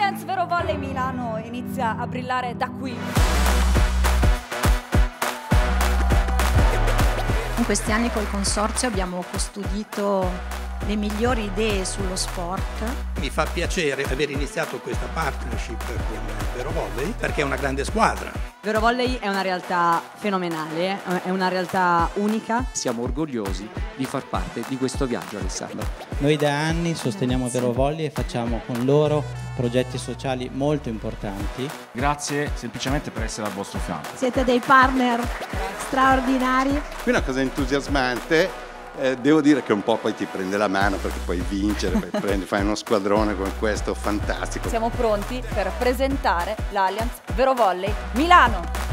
L'Allianz Vero Volley Milano inizia a brillare da qui. In questi anni col consorzio abbiamo custodito le migliori idee sullo sport. Mi fa piacere aver iniziato questa partnership con Vero Volley perché è una grande squadra. Vero Volley è una realtà fenomenale, è una realtà unica. Siamo orgogliosi di far parte di questo viaggio Alessandro. Noi da anni sosteniamo Vero Volley e facciamo con loro progetti sociali molto importanti. Grazie semplicemente per essere al vostro fianco. Siete dei partner straordinari. Qui una cosa entusiasmante eh, devo dire che un po' poi ti prende la mano perché puoi vincere, poi prendi, fai uno squadrone come questo fantastico. Siamo pronti per presentare l'Allianz Vero Volley Milano.